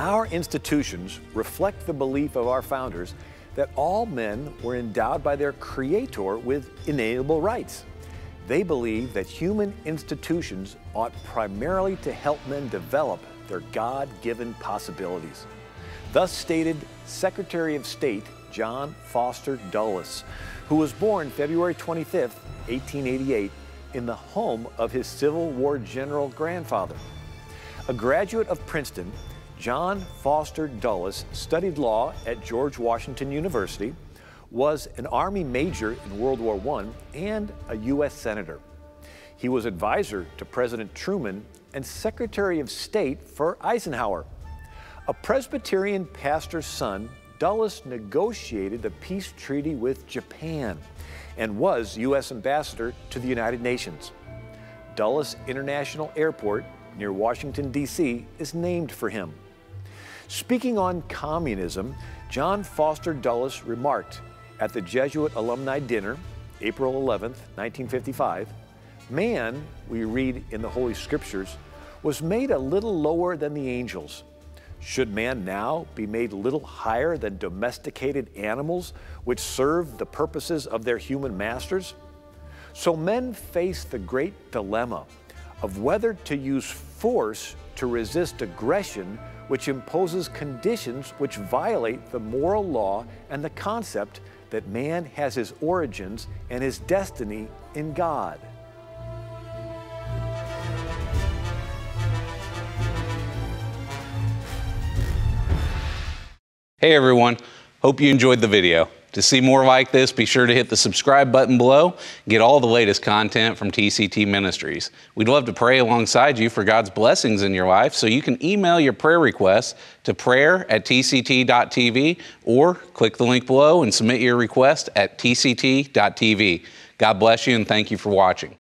Our institutions reflect the belief of our founders that all men were endowed by their Creator with inalienable rights. They believe that human institutions ought primarily to help men develop their God given possibilities. Thus stated Secretary of State John Foster Dulles, who was born February 25, 1888, in the home of his Civil War general grandfather. A graduate of Princeton, John Foster Dulles studied law at George Washington University, was an Army major in World War I, and a U.S. Senator. He was advisor to President Truman and Secretary of State for Eisenhower. A Presbyterian pastor's son, Dulles negotiated the peace treaty with Japan and was U.S. ambassador to the United Nations. Dulles International Airport near Washington, D.C. is named for him. Speaking on communism, John Foster Dulles remarked at the Jesuit Alumni Dinner, April 11, 1955, Man, we read in the Holy Scriptures, was made a little lower than the angels should man now be made little higher than domesticated animals which serve the purposes of their human masters? So men face the great dilemma of whether to use force to resist aggression which imposes conditions which violate the moral law and the concept that man has his origins and his destiny in God. Hey everyone, hope you enjoyed the video. To see more like this, be sure to hit the subscribe button below, get all the latest content from TCT Ministries. We'd love to pray alongside you for God's blessings in your life, so you can email your prayer requests to prayer at tct.tv or click the link below and submit your request at tct.tv. God bless you and thank you for watching.